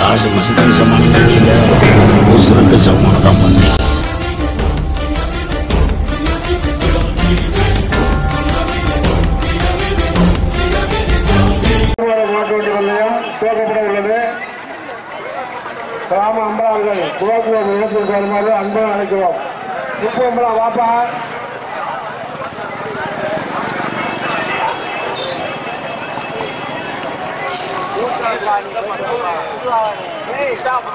காசு மசத்துக்கு சமாளிக்க இல்லை உசுருக்கு சமாளம் தான் பண்ணி கிராம அம்பலார்கள் குலோக்குளம் இடத்திற்கு வருமாறு அன்புடன் அழைக்கிறோம். உப்பு அம்பலா வாப்பா. 哎，大哥，过来。嘿，大哥，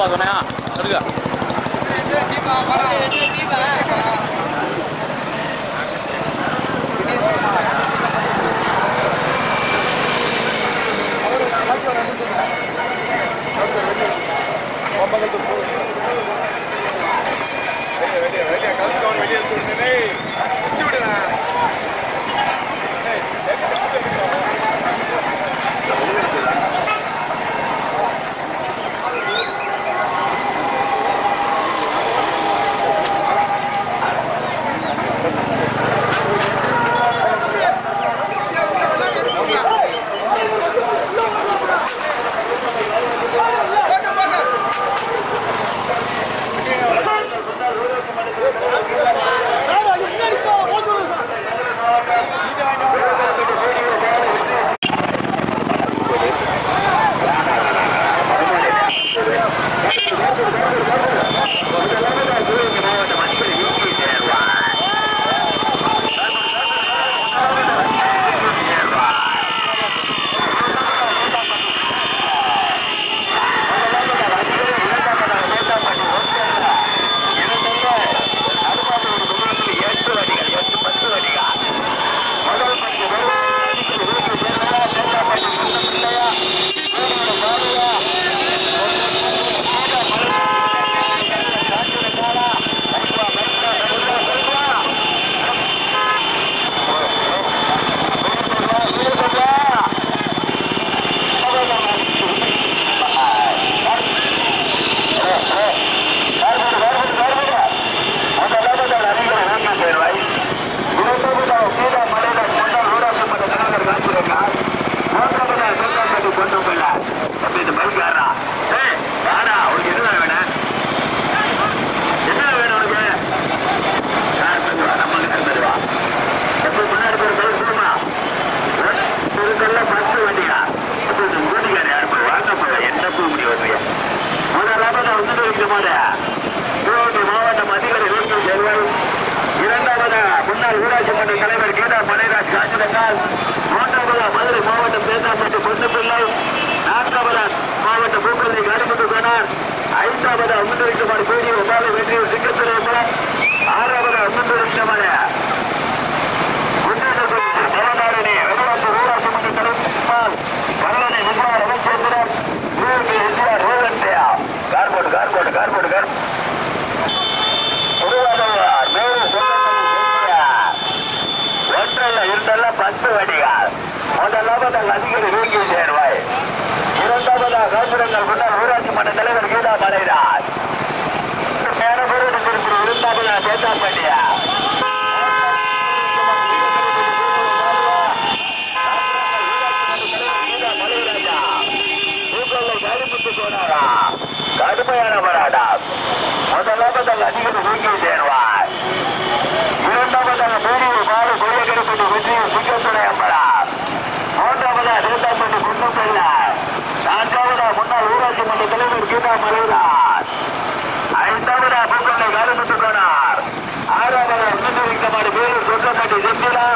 பாப்பா சொன்னையா எடுக்க விடுறேன் பத்து வண்டிகள் முதலாவதாக அதிகாரி வீங்கி சேர்வாய். இரண்டாவதாக காசுரங்கள் முன்னாள் ஊராட்சி மன்ற தலைவர் கீதா மலைராஜ் பேரபுரம் திருப்பி இரண்டாவதாக பேசாப்பட்டியா கடுமையான போராட்டம். முதலாவதாக அதிகாரி வீங்கி சேர்வாய் இரண்டாவதாக மேலூர் மாறு கொள்ளைக்கடப்பட்டு வெற்றியூர் சிங்கத்துறை அம்பலா மூன்றாவதாக சேத்தாப்பட்டு குண்டுப்பள்ள நான்காவதா முன்னாள் ஊராட்சி மன்ற தலைவர் கீதா மலைராஜ் ஐந்தாவதாக பூக்கொண்டை காலமுத்து கோனார் ஆறாவதாக முன்னறிவிக்கமாறு வேலூர் சொந்தப்பட்டு செந்திலா.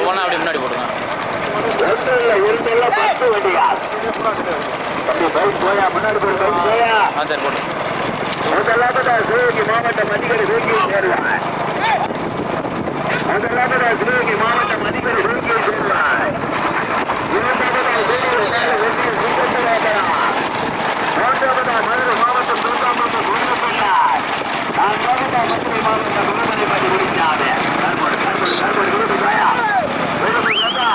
ஒன்றா அப்படி முன்னாடி போடுங்க ஆ சரி போட்டு மாவட்டம் அதிகாரி மாவட்டம் மாவட்டம் மதுரை மாவட்டம் குருமலைப்பட்டி முடிச்சாரு கருமோடு மாவட்ட கருமோடு குருப்பட்டாயா வேலூர் ராஜா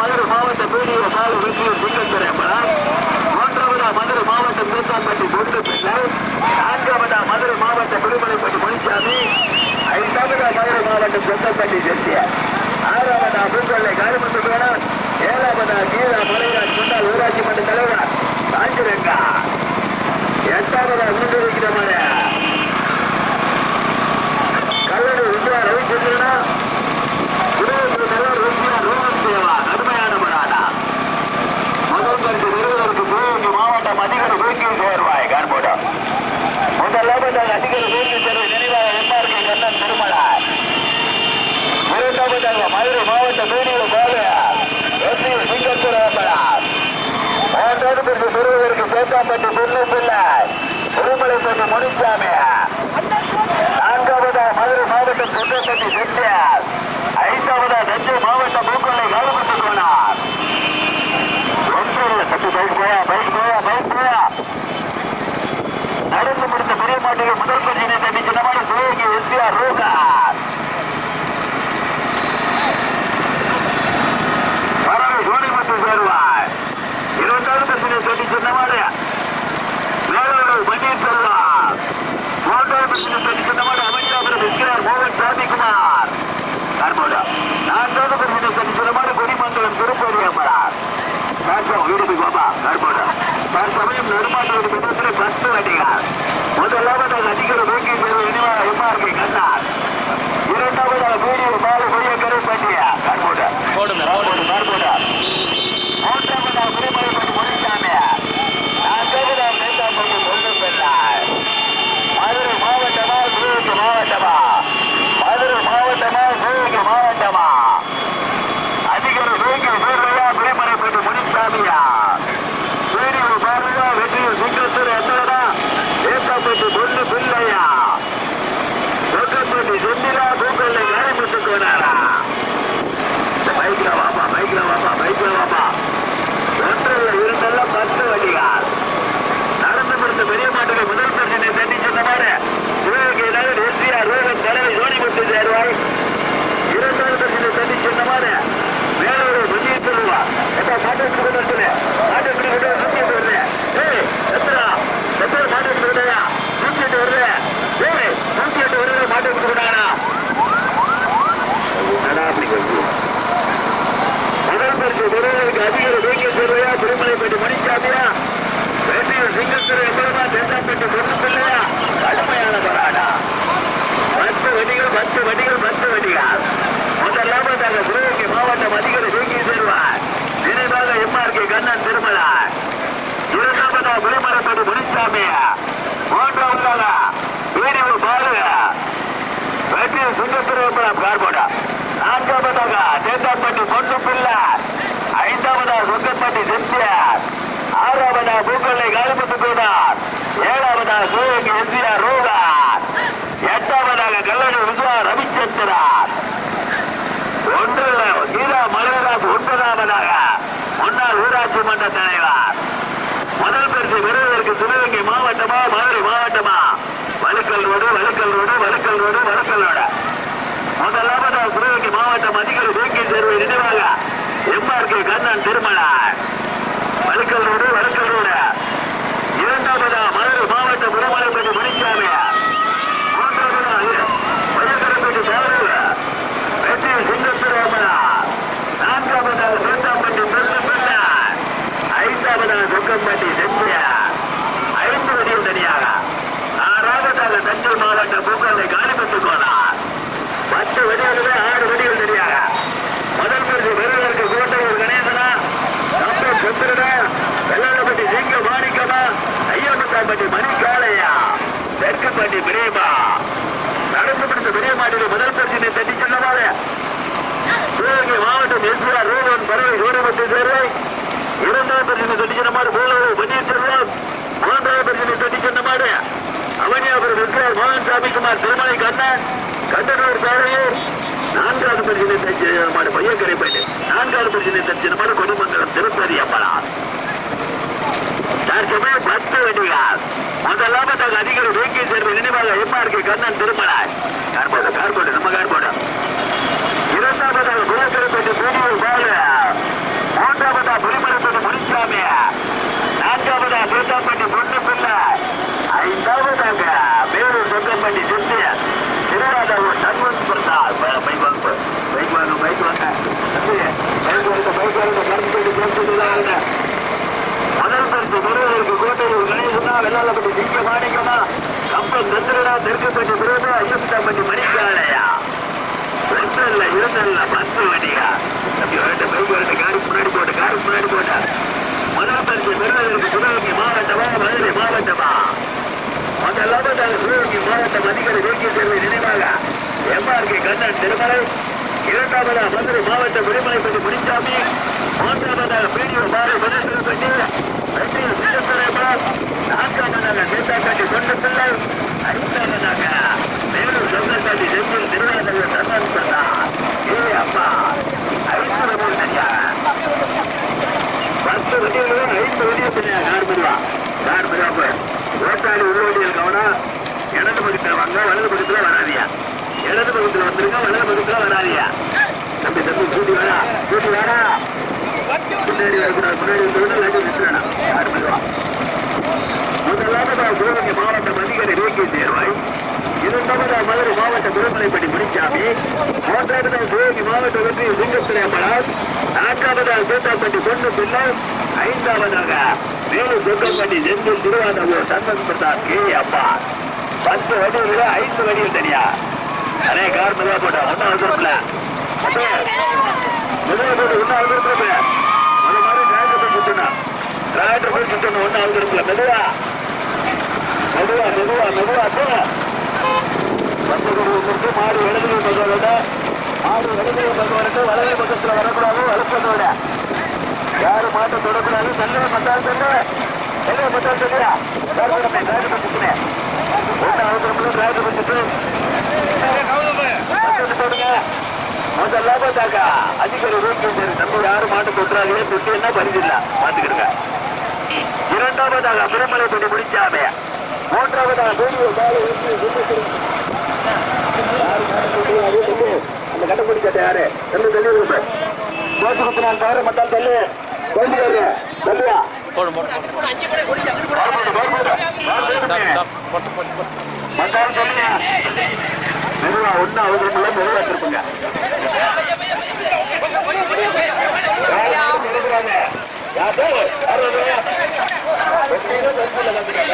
மதுரை மாவட்ட பீடிய சாலை வெற்றியூர் சிங்கத்துறை அம்பலம் மூன்றாவதா மதுரை மாவட்டம் மேற்காம்பட்டி பொண்டு பிள்ளை நான்காவதா மதுரை மாவட்ட திருமலைப்பட்டி மணிசாமி ஐந்தாவதா மதுரை சொந்தப்பட்டி செட்டியார் ஆறாவதா பூங்கொள்ளை காரிமுத்து பேரன் ஏழாவதா கீழா மலைராஜ் முன்னாள் ஊராட்சி மன்ற தலைவர் ராஜரங்கா. எட்டாவதா முன்னிருக்கிற மாதிரி கல்லூரி வித்யா ரவிச்சந்திரனா இருபத்தி நல்லூர் வித்யா ரோமன் சேவா கடுமையான பராடா முதல் பரிசு நிறுவனருக்கு சிவகங்கை மாவட்டம் அதிகாரி வேங்கி சேர்வாய் கார்போடம் முதலாவதாக அதிகாரி வேங்கி சேர்வை நினைவாக எம்ஆர்கே கண்ணன் திருமலா இரண்டாவதாக மதுரை மாவட்ட மீடியில் பாலு வெற்றியில் சிங்கத்தூர் அம்பலா மூன்றாவது பரிசு பெறுவதற்கு சேத்தாப்பட்டி பொண்ணு பிள்ளை திருமலைப்பட்டி முனிசாமி நான்காவதா மதுரை மாவட்டம் குன்றப்பட்டி செட்டியார் ஐந்தாவதா தஞ்சை மாவட்டம் பூக்கொள்ளை காலப்பட்டு போனார் ஒன்றில் சற்று பைக் சாட்சியம் வீடுக்கு பாபா கார்போடா தற்சமயம் நடுமாற்றம் விதத்தில் பத்து வண்டிகள் முதலாவதாக அதிகார வேங்கி சேர்வு இனிவாக எம்ஆர்கே கண்ணார். இரண்டாவதாக வீடியோ பாலு கொடிய கரைப்பட்டிய கார்போடா போடுங்க கார்போடு கார்போடா மூன்றாவதாக குடிமலைப்பட்டி முடிச்சாமி நான்காவதாக மேற்காப்பட்டி பொண்ணு பெண்ணார் மதுரை மாவட்டமா சிவகங்கை மாவட்டமா மதுரை மாவட்டமா சிவகங்கை மாவட்டமா அதிகாரி வேங்கி சேர்வையா குடிமலைப்பட்டி முனிசாமியா வீடியோ பாருங்க வெற்றியூர் சிங்கத்தூர் எத்தனா ஏத்தாப்பட்டி பொண்ணு பிள்ளையா சொக்கப்பட்டி செந்திலா பூக்கல்லை யாரிமுத்து கோனாரா பைக்ல வாப்பா பைக்ல வாப்பா பைக்ல வாப்பா ஒன்றில் இருந்தெல்லாம் பத்து வண்டிகள் நடந்து முடிந்த பெரிய மாட்டுக்கு முதல் பிரச்சனை தண்ணி சொன்ன மாதிரி சிவகங்கை நகர் எஸ்டிஆர் ரோகன் தலைவி சோனிமுத்து சேர்வாய் இரண்டாவது பிரச்சனை தண்ணி சொன்ன மாதிரி வேலூர் முன்னே சொல்லுவா எப்ப மாட்டு கொடுத்து மாட்டு கொடுத்து நூத்தி எட்டு வருது ஏய் எத்தனா எத்தனை மாட்டு கொடுத்தாயா நூத்தி எட்டு வருது ஏய் நூத்தி எட்டு வருது மாட்டு கொடுத்தாங்கண்ணா என்னடா அப்படி கேட்குது முதல் பரிசு பெறுவதற்கு அதிகார வேங்கிய சேர்வையா திருமலைப்பட்டி மணிச்சாமியா வெற்றியூர் சிங்கத்துறை எவ்வளவா தென்னாப்பட்டி பொண்ணு பிள்ளையா கடுமையான பராடா பத்து வண்டிகள் பத்து வண்டிகள் பத்து வண்டிகள் முதலாவதாக சிவகங்கை மாவட்டம் அதிகார வேங்கிய சேர்வார் நினைவாக எம்ஆர்கே கண்ணன் திருமலா இரண்டாவதா குருமரப்படி முனிசாமி மூன்றாவதாக வீடியோ பாலு வெற்றி சுந்தரபுரம் கார்போடா நான்காவதாக சேத்தாப்பட்டி பொண்ணு பிள்ளை ஐந்தாவதாக சொங்கப்பட்டி செட்டியார் ஆறாவதா பூக்கொள்ளை காலிமுத்து கூடார் ஏழாவதாக சிவகங்கை எஸ்பிஆர் ரூகார் எட்டாவதாக கல்லணி விஜயா ரவிச்சந்திரார் ஒன்றில் கீழா மலைராஜ் ஒன்பதாவதாக முன்னாள் ஊராட்சி மன்ற தலைவர். முதல் பரிசு பெறுவதற்கு சிவகங்கை மாவட்டமா Madurai மாவட்டமா? Valukkal road Valukkal road Valukkal road Valukkal road. முதலாவது சிவகங்கை மாவட்டம் அதிகாரி வேங்கை தேர்வு நினைவாக MRK Kannan Thirumala Valukkal road Valukkal Bruno, olha o Bruno. Vellalapatti சிங்க மாணிக்கமா கம்பம் சந்திரனா தெற்குப்பட்டி பிரபு ஐயப்பட்டாப்பட்டி மணிக்காலையா ரெண்டல்ல இருந்தல்ல பத்து வண்டியா? தம்பி வரட்ட பைக் வரட்ட காருக்கு முன்னாடி போட்டு காருக்கு முன்னாடி போட்ட முதல் பரிசு பெறுவதற்கு சிவகங்கை மாவட்டமா மதுரை மாவட்டமா? முதலாவதாக சிவகங்கை மாவட்டம் அதிகாரி வேக்கிய சேர்வை நினைவாக எம்ஆர்கே கண்ணன் திருமலை இரண்டாவதா மதுரை மாவட்ட விடுமலைப்பட்டி முனிசாமி மூன்றாவதாக பீடியூர் மதுரை வெற்றியில் ಹಾಕೋ ನನ್ನ ಬೇಕಾಗಿ ಕೊಂಡು ಅರಿತಾ ನನ್ನ டிராக்டர் போய் சுத்தணும் ஒன்னும் அவசரத்துல மெதுவா மெதுவா மெதுவா மெதுவா போ மாடு இடதுகை பக்கம் விட மாடு இடதுகை பக்கம் வரட்டு வலது பக்கத்தில் வரக்கூடாது வளர்ப்பதோட யாரும் மாட்டை தொடக்கூடாது நல்ல மத்தால் சொல்லு நல்ல மத்தால் சொல்லியா டிராக்டர் டிராக்டர் சுத்தினேன் ஒன்னும் அவசரமில்ல டிராக்டர் சுத்து முதல்ல பார்த்தாக்கா அதிகாரி வீட்டில் சரி யாரும் மாட்டு தொட்டுறாங்களே தொட்டு என்ன? பரிதில்ல. பார்த்துக்கிடுங்க. இரண்டாவதாக பிரமலை பண்ணி முடிச்சாமே மூன்றாவதாக வீடியோ அந்த கட்டை பிடிக்காத யாரு? தம்பி தள்ளி விடுங்க தோசை தவிர மத்தால் தள்ளு தள்ளியாரு தள்ளியா போட்டு போட்டு மத்தால் தள்ளியா மெதுவா ஒன்னும் அவசரம் இல்லை மெதுவா திருப்புங்க சரி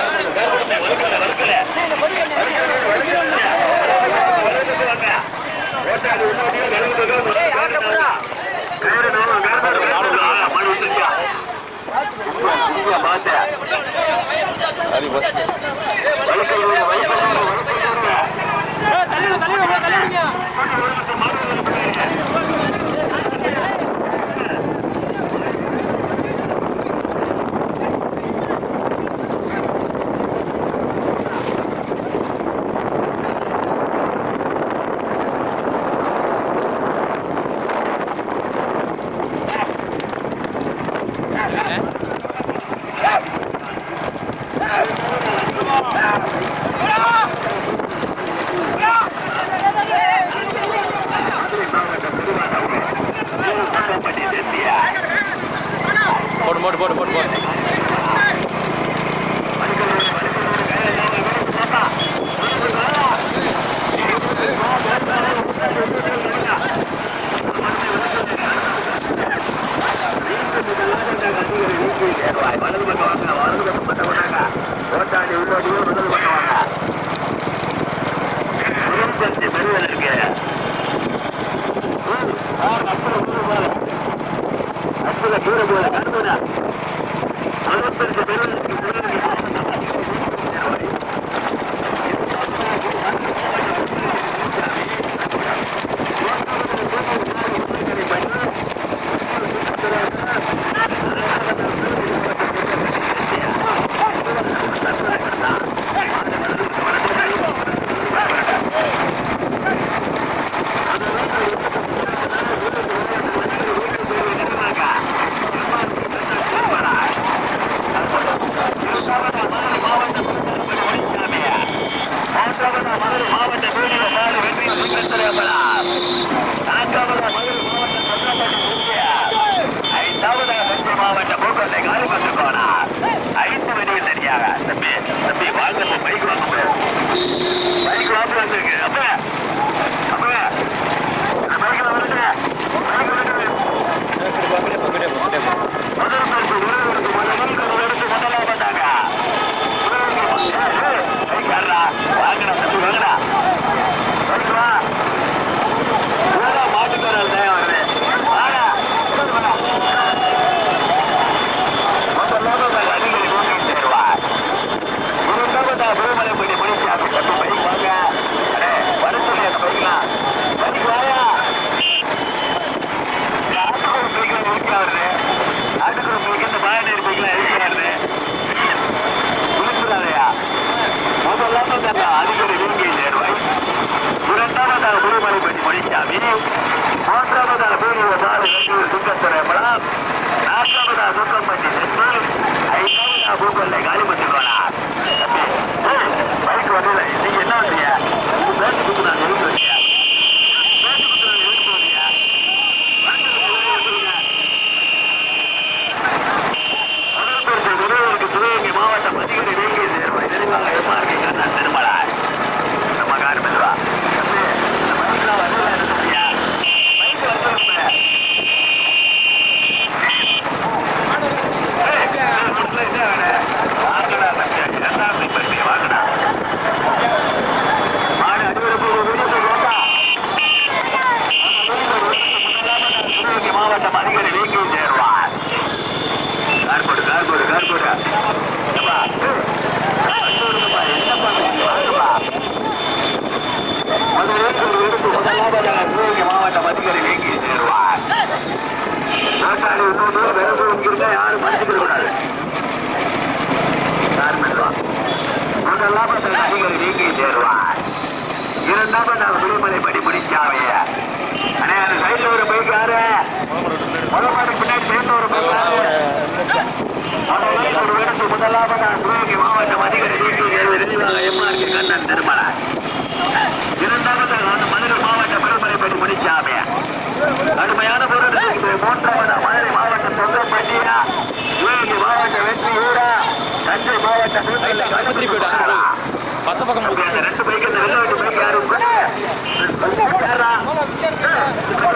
Aruba Lake. போராட்டம் அதிகாரி வேங்கி சேர்வார் கார்போடு கார்போடு கார்போடு மாவட்டம் அதிகாரி வேங்கி சேர்வார் நாட்டாளி இன்னொன்று வேறு இருந்தால் யாரும் மதிச்சுக்கிட கூடாது அதிகாரி வேங்கி சேர்வார் இரண்டாவது நான் விடுமலை படி முடிச்சாவே கடுமையான போராட்டத்தில் மூன்றாவது மதுரை மாவட்டம் தொண்டப்பட்டியா ஈரோடு மாவட்ட வெற்றி ஊரா தஞ்சை மாவட்ட கண்டுபிடி போயிட்டாங்க பச பக்கம் ரெண்டு பைக்கு ரெண்டு பைக்கு யாரும் Yeah.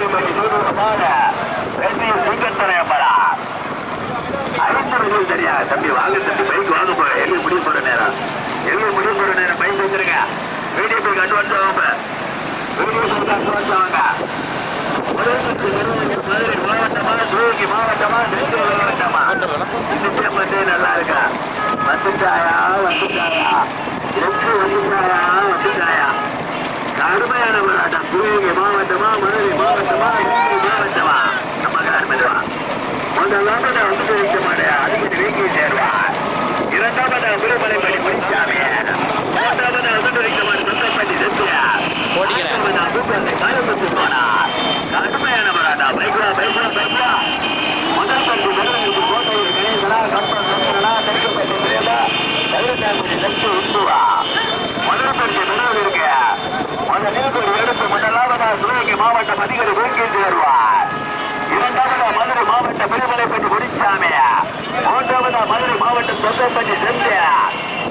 திருமதி சொல்றதுமான ஐந்து தெரியா தம்பி வாங்க தம்பி பைக் வாங்க போறேன் எங்க முடிவு போற நேரம் எங்க முடிவு போற நேரம் பைக் வச்சிருங்க வீடியோ போய் அட்வான்ஸ் வாங்க வீடியோ போய் அட்வான்ஸ் வாங்க மாவட்டமா சிவகி மாவட்டமா நெல்லை மாவட்டமா பத்தி நல்லா இருக்கா வந்துட்டாயா வந்துட்டாயா எங்கு வந்துட்டாயா வந்துட்டாயா கடுமையான போராட்டம் சிவகங்கை மாவட்டமா மதுரை மாவட்டமா மாவட்டமா. நம்ம கார்மெதுவா முதலாவது வந்து வைக்க மாட்டேன். அதிக வீக்கி சேர்வா இரண்டாவது குருமலை படி முடிச்சாமே மூன்றாவது வந்து வைக்க மாட்டேன் சுத்தப்பட்டி செத்தியா ஓடிக்கிறேன். கடுமையான போராட்டா பைக்லா பைக்லா பைக்லா முதல் பந்து முதலுக்கு கோட்டையில் கணேசனா கப்பல் சந்தனா தெற்குப்பட்டி பிரியதா கருத்தாங்குடி லட்சு இந்துவா முதல் பந்து முதல் இருக்கு முதல் நீர்கொடி எடுத்து முதலாவதா சிவகங்கை மாவட்டம் அதிகாரி வேங்கேந்து வருவார் இரண்டாவதா மதுரை மாவட்டம் திருமலைப்பட்டி முடிச்சாமே மூன்றாவதா மதுரை மாவட்டம் தொங்கைப்பட்டி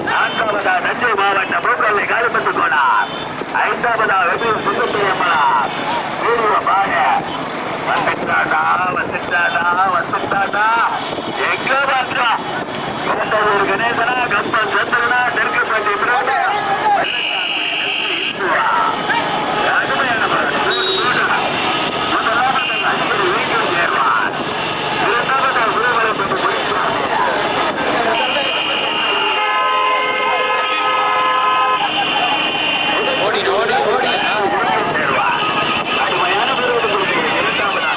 நான்காவதா தஞ்சை மாவட்ட பூக்கல்லை காலிப்பட்டு கோனார் ஐந்தாவதா வெள்ளூர் சுந்தரியம்மனா வீடியோ பாக. வந்துட்டாடா வந்துட்டாடா வந்துட்டாடா. எங்க வந்தா இரண்டாவது கணேசனா கம்பன் சந்திரனா தெற்குப்பட்டி பிரபு கடுமையான போராட்டம். சூடு, சூடு. முதலாவது அதிபர் வீட்டில் சேர்வார் இரண்டாவது குருமலைப்பட்டி முடிச்சாமே ஓடி ஓடி ஓடி கடுமையான விரோதம் இரண்டாவதா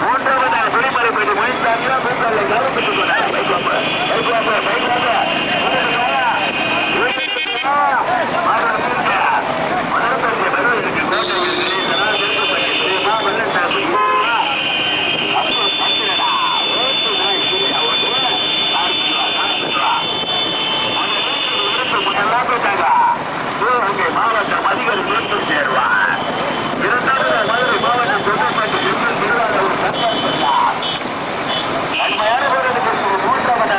மூன்றாவதா குடிமலைப்பட்டி மொழிசாமியா மூன்றாவது கலப்பட்டு போனார் பைக் பைக் பைக் மாவட்டம் அதிகாரி மீண்டும் சேர்வார் இரண்டாவது மதுரை மாவட்டம் தொண்டப்பட்டு செந்தில் திருவாரூர் சட்டம் சொன்னார் கடுமையான போராட்டத்திற்கு மூன்றாவது